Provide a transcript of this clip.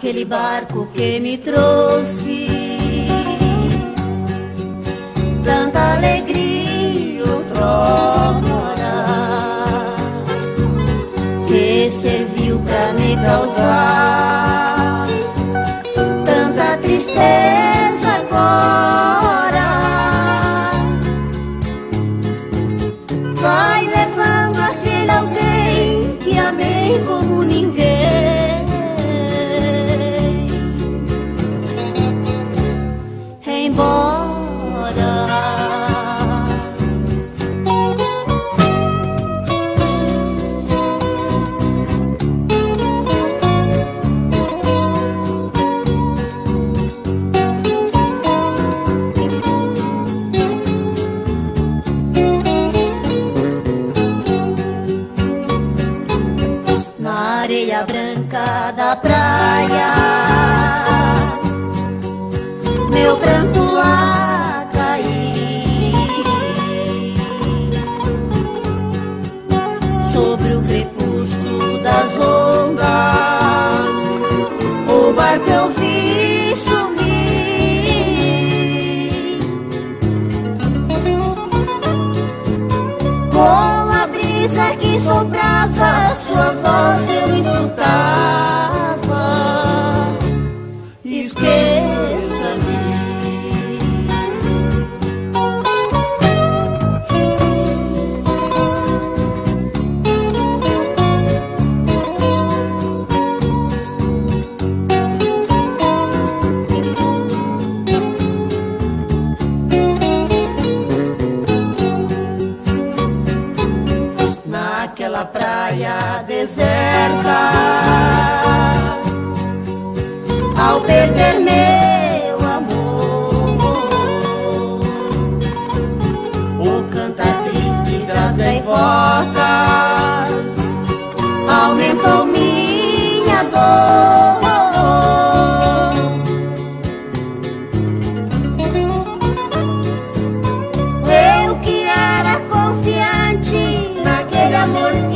aquele barco que me trouxe. Tanta alegria outrora que serviu pra me causar. Tanta tristeza agora vai levando aquele alguém que amei como da praia meu pranto a cair sobre o crepúsculo das ondas. O barco eu vi sumir com a brisa que soprava sua voz eu escutava. Naquela praia deserta. Ao perder meu amor, o cantar triste das gaivotas aumentou minha dor. Amor. imigrante